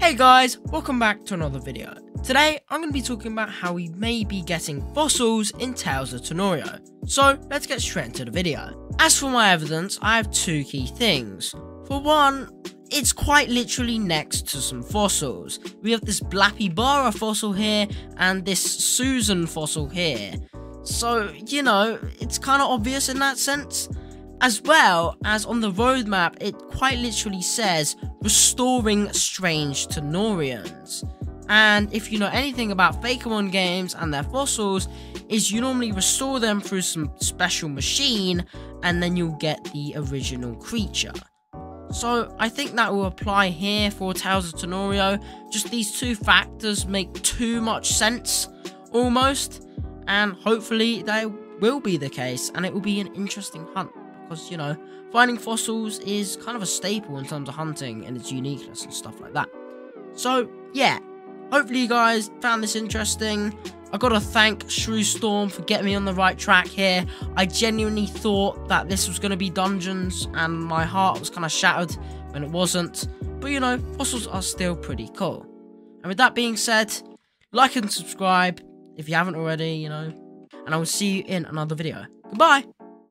Hey guys, welcome back to another video. Today, I'm going to be talking about how we may be getting fossils in Tales of Tanorio. So, let's get straight into the video. As for my evidence, I have two key things. For one, it's quite literally next to some fossils. We have this Blappybara fossil here, and this Susan fossil here. So, you know, it's kind of obvious in that sense. As well as on the roadmap, it quite literally says restoring strange Tanorians. And if you know anything about Fakemon games and their fossils, is you normally restore them through some special machine and then you'll get the original creature. So I think that will apply here for Tales of Tanorio. Just these two factors make too much sense, almost. And hopefully they will be the case and it will be an interesting hunt because, you know, finding fossils is kind of a staple in terms of hunting and its uniqueness and stuff like that. So, yeah, hopefully you guys found this interesting. I gotta thank Shrewstorm for getting me on the right track here. I genuinely thought that this was gonna be dungeons, and my heart was kind of shattered when it wasn't. But you know, fossils are still pretty cool. And with that being said, like and subscribe if you haven't already, you know. And I will see you in another video. Goodbye!